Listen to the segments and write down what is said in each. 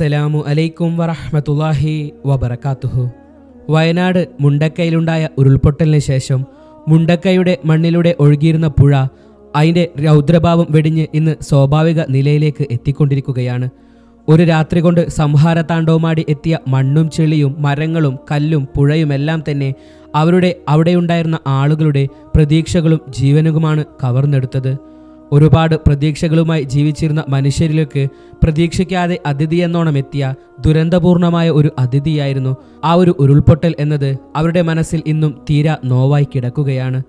അസ്സലാമു അലൈക്കും വറഹ്മത്തുള്ളാഹി വബറകാതുഹു വയനാട് മുണ്ടക്കയിലുണ്ടായ ഉരുൾപൊട്ടലിന് ശേഷം മുണ്ടക്കയുടെ മണ്ണിലൂടെ ഒഴുകിയിരുന്ന പുഴ അതിന്റെ രൗദ്രഭാവം വെടിഞ്ഞ് ഇന്ന് സ്വാഭാവിക നിലയിലേക്ക് എത്തിക്കൊണ്ടിരിക്കുകയാണ്. ഒരു രാത്രി കൊണ്ട് സംഹാരതാണ്ഡവുമാടി എത്തിയ മണ്ണും ചെളിയും മരങ്ങളും കല്ലും പുഴയുമെല്ലാം തന്നെ അവരുടെ അവിടെയുണ്ടായിരുന്ന ആളുകളുടെ പ്രതീക്ഷകളും ജീവനുകളുമാണ് കവർന്നെടുത്തത്. ഒരുപാട് പ്രതീക്ഷകളുമായി ജീവിച്ചിരുന്ന മനുഷ്യരിലേക്ക് പ്രതീക്ഷിക്കാതെ അതിഥി എന്നോണം എത്തിയ ദുരന്തപൂർണമായ ഒരു അതിഥിയായിരുന്നു ആ ഒരു ഉരുൾപൊട്ടൽ എന്നത്. അവരുടെ മനസ്സിൽ ഇന്നും തീരാ നോവായി കിടക്കുകയാണ്.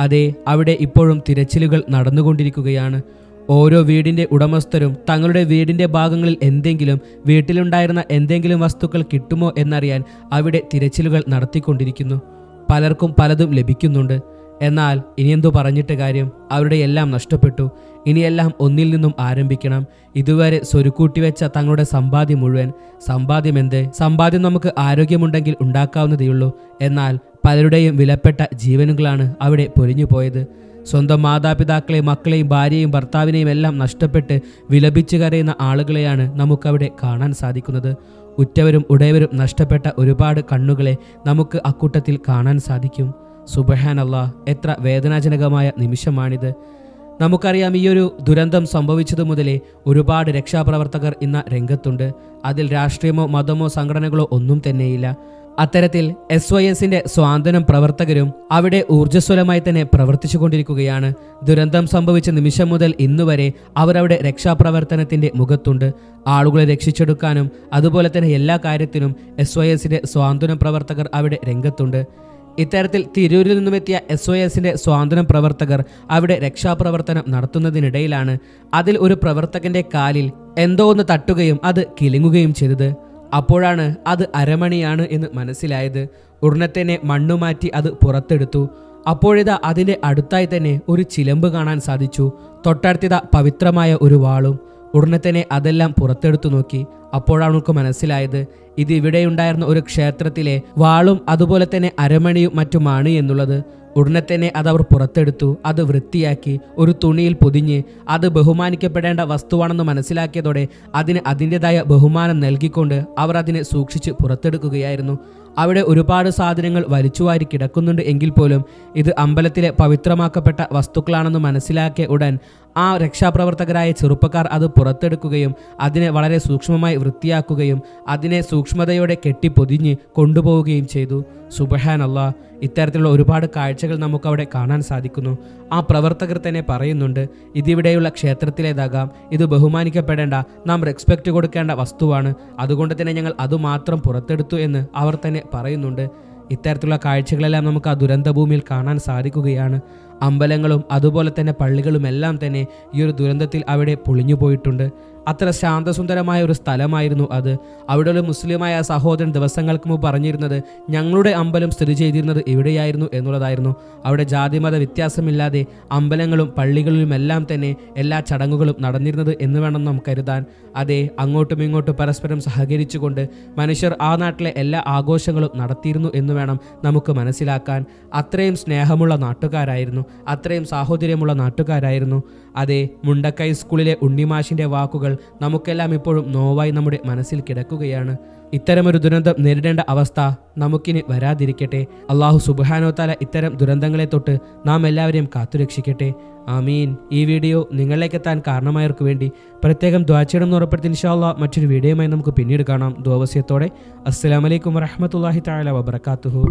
അതെ അവിടെ ഇപ്പോഴും തിരച്ചിലുകൾ നടന്നുകൊണ്ടിരിക്കുകയാണ്. ഓരോ വീടിന്റെ ഉടമസ്ഥരും തങ്ങളുടെ വീടിന്റെ ഭാഗങ്ങളിൽ എന്തെങ്കിലും വീട്ടിലുണ്ടായിരുന്ന എന്തെങ്കിലും വസ്തുക്കൾ കിട്ടുമോ എന്നറിയാൻ അവിടെ തിരച്ചിലുകൾ നടത്തിക്കൊണ്ടിരിക്കുന്നു. പലർക്കും പലതും ലഭിക്കുന്നുണ്ട്. എന്നാൽ ഇനിയെന്തു പറഞ്ഞിട്ട് കാര്യം? അവരുടെ എല്ലാം നഷ്ടപ്പെട്ടു. ഇനിയെല്ലാം ഒന്നിൽ നിന്നും ആരംഭിക്കണം. ഇതുവരെ സ്വരുക്കൂട്ടി വെച്ച തങ്ങളുടെ സമ്പാദ്യം മുഴുവൻ. സമ്പാദ്യം എന്ത്? സമ്പാദ്യം നമുക്ക് ആരോഗ്യമുണ്ടെങ്കിൽ ഉണ്ടാക്കാവുന്നതേയുള്ളൂ എന്നാൽ പലരുടെയും വിലപ്പെട്ട ജീവനുകളാണ് അവിടെ പൊലിഞ്ഞു പോയത്. സ്വന്തം മാതാപിതാക്കളെയും മക്കളെയും ഭാര്യയും ഭർത്താവിനെയും എല്ലാം നഷ്ടപ്പെട്ട് വിലപിച്ചു കരയുന്ന ആളുകളെയാണ് നമുക്കവിടെ കാണാൻ സാധിക്കുന്നത്. ഉറ്റവരും ഉടയവരും നഷ്ടപ്പെട്ട ഒരുപാട് കണ്ണുകളെ നമുക്ക് അക്കൂട്ടത്തിൽ കാണാൻ സാധിക്കും. സുബഹാനല്ല എത്ര വേദനാജനകമായ നിമിഷമാണിത്. നമുക്കറിയാം ഈ ഒരു ദുരന്തം സംഭവിച്ചതു മുതലേ ഒരുപാട് രക്ഷാപ്രവർത്തകർ ഇന്ന രംഗത്തുണ്ട്. അതിൽ രാഷ്ട്രീയമോ മതമോ സംഘടനകളോ ഒന്നും തന്നെയില്ല. അത്തരത്തിൽ എസ് വൈ എസിന്റെ സ്വാതന്ത്ര്യം പ്രവർത്തകരും അവിടെ ഊർജസ്വലമായി തന്നെ പ്രവർത്തിച്ചു കൊണ്ടിരിക്കുകയാണ് ദുരന്തം സംഭവിച്ച നിമിഷം മുതൽ ഇന്നുവരെ അവരവിടെ രക്ഷാപ്രവർത്തനത്തിന്റെ മുഖത്തുണ്ട്. ആളുകളെ രക്ഷിച്ചെടുക്കാനും അതുപോലെ തന്നെ എല്ലാ കാര്യത്തിനും എസ് വൈ എസിന്റെ സ്വാതന്ത്ര്യം പ്രവർത്തകർ അവിടെ രംഗത്തുണ്ട്. ഇത്തരത്തിൽ തിരൂരിൽ നിന്നുമെത്തിയ എസ് ഒ എസിന്റെ സ്വാതന്ത്ര്യം പ്രവർത്തകർ അവിടെ രക്ഷാപ്രവർത്തനം നടത്തുന്നതിനിടയിലാണ് അതിൽ ഒരു പ്രവർത്തകന്റെ കാലിൽ എന്തോ ഒന്ന് തട്ടുകയും അത് കിലുങ്ങുകയും ചെയ്തത്. അപ്പോഴാണ് അത് അരമണിയാണ് എന്ന് മനസ്സിലായത്. ഉടനെ തന്നെ മണ്ണുമാറ്റി അത് പുറത്തെടുത്തു. അപ്പോഴിതാ അതിന്റെ അടുത്തായി തന്നെ ഒരു ചിലമ്പ് കാണാൻ സാധിച്ചു. തൊട്ടടുത്തിത പവിത്രമായ ഒരു വാളും. ഉടനെ തന്നെ അതെല്ലാം പുറത്തെടുത്തു നോക്കി. അപ്പോഴാണ് അവൾക്ക് മനസ്സിലായത് ഇത് ഇവിടെയുണ്ടായിരുന്ന ഒരു ക്ഷേത്രത്തിലെ വാളും അതുപോലെ തന്നെ അരമണിയും മറ്റുമാണ് എന്നുള്ളത്. ഉടനെ തന്നെ അത് അവർ പുറത്തെടുത്തു അത് വൃത്തിയാക്കി ഒരു തുണിയിൽ പൊതിഞ്ഞ് അത് ബഹുമാനിക്കപ്പെടേണ്ട വസ്തുവാണെന്ന് മനസ്സിലാക്കിയതോടെ അതിന് അതിന്റെതായ ബഹുമാനം നൽകിക്കൊണ്ട് അവർ അതിനെ സൂക്ഷിച്ച് പുറത്തെടുക്കുകയായിരുന്നു. അവിടെ ഒരുപാട് സാധനങ്ങൾ വലിച്ചുവാരി കിടക്കുന്നുണ്ട് എങ്കിൽ പോലും ഇത് അമ്പലത്തിലെ പവിത്രമാക്കപ്പെട്ട വസ്തുക്കളാണെന്ന് മനസ്സിലാക്കിയ ഉടൻ ആ രക്ഷാപ്രവർത്തകരായ ചെറുപ്പക്കാർ അത് പുറത്തെടുക്കുകയും അതിനെ വളരെ സൂക്ഷ്മമായി വൃത്തിയാക്കുകയും അതിനെ സൂക്ഷ്മതയോടെ കെട്ടിപ്പൊതിഞ്ഞ് കൊണ്ടുപോവുകയും ചെയ്തു. സുബഹാനല്ല. ഇത്തരത്തിലുള്ള ഒരുപാട് കാഴ്ചകൾ നമുക്കവിടെ കാണാൻ സാധിക്കുന്നു. ആ പ്രവർത്തകർ തന്നെ പറയുന്നുണ്ട് ഇതിവിടെയുള്ള ക്ഷേത്രത്തിലേതാകാം. ഇത് ബഹുമാനിക്കപ്പെടേണ്ട നാം റെസ്പെക്റ്റ് കൊടുക്കേണ്ട വസ്തുവാണ്. അതുകൊണ്ട് തന്നെ ഞങ്ങൾ അതുമാത്രം പുറത്തെടുത്തു എന്ന് അവർ തന്നെ പറയുന്നുണ്ട്. ഇത്തരത്തിലുള്ള കാഴ്ചകളെല്ലാം നമുക്ക് ആ ദുരന്തഭൂമിയിൽ കാണാൻ സാധിക്കുകയാണ്. അമ്പലങ്ങളും അതുപോലെ തന്നെ പള്ളികളും എല്ലാം തന്നെ ഈ ഒരു ദുരന്തത്തിൽ അവിടെ പൊളിഞ്ഞു പോയിട്ടുണ്ട് അത്ര ശാന്തസുന്ദരമായ ഒരു സ്ഥലമായിരുന്നു അത്. അവിടെയുള്ള മുസ്ലിമായ സഹോദരൻ ദിവസങ്ങൾക്ക് മുമ്പ് പറഞ്ഞിരുന്നത് ഞങ്ങളുടെ അമ്പലം സ്ഥിതി ചെയ്തിരുന്നത് ഇവിടെയായിരുന്നു എന്നുള്ളതായിരുന്നു. അവിടെ ജാതിമത വ്യത്യാസമില്ലാതെ അമ്പലങ്ങളും പള്ളികളിലുമെല്ലാം തന്നെ എല്ലാ ചടങ്ങുകളും നടന്നിരുന്നത് എന്ന് വേണം നാം കരുതാൻ. അതെ അങ്ങോട്ടും ഇങ്ങോട്ടും പരസ്പരം സഹകരിച്ചുകൊണ്ട് മനുഷ്യർ ആ നാട്ടിലെ എല്ലാ ആഘോഷങ്ങളും നടത്തിയിരുന്നു എന്ന് വേണം നമുക്ക് മനസ്സിലാക്കാൻ. അത്രയും സ്നേഹമുള്ള നാട്ടുകാരായിരുന്നു. അത്രയും സാഹോദര്യമുള്ള നാട്ടുകാരായിരുന്നു. അതെ മുണ്ടക്കൈ സ്കൂളിലെ ഉണ്ണിമാഷിന്റെ വാക്കുകൾ നമുക്കെല്ലാം ഇപ്പോഴും നോവായി നമ്മുടെ മനസ്സിൽ കിടക്കുകയാണ്. ഇത്തരമൊരു ദുരന്തം നേരിടേണ്ട അവസ്ഥ നമുക്കിനി വരാതിരിക്കട്ടെ. അള്ളാഹു സുബാനോത്താല താല ഇത്തരം ദുരന്തങ്ങളെ തൊട്ട് നാം എല്ലാവരെയും കാത്തുരക്ഷിക്കട്ടെ. ആമീൻ. ഈ വീഡിയോ നിങ്ങളിലേക്ക് എത്താൻ കാരണമായവർക്ക് വേണ്ടി പ്രത്യേകം എന്ന് ഉറപ്പെടുത്തി ഇൻഷാല്ല മറ്റൊരു വീഡിയോയുമായി നമുക്ക് പിന്നീട് കാണാം. ദ്വാവസ്യത്തോടെ അസ്സലാമലൈക്കും വറഹമത്തല്ലാഹി താല വബർക്കാത്തുഹു